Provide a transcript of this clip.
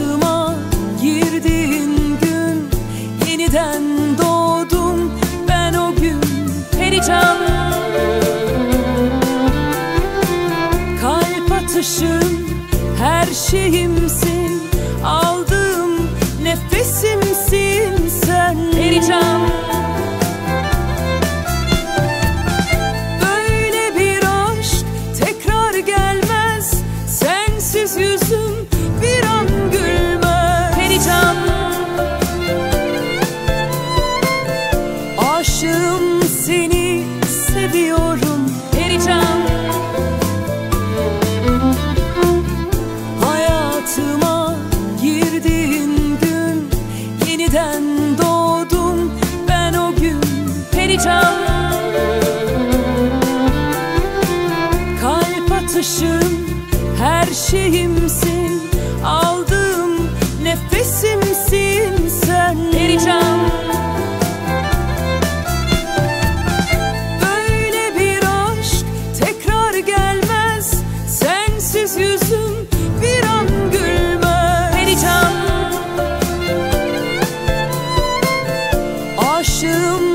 hayatıma girdiğin gün. Yeniden doğdum ben o gün perişan. Kalp atışım her şeyimsin. Aşığım seni seviyorum. Perican Hayatıma girdiğin gün Yeniden doğdum ben o gün. Perican Kalp atışım her şeyimsin Aşığım seni seviyorum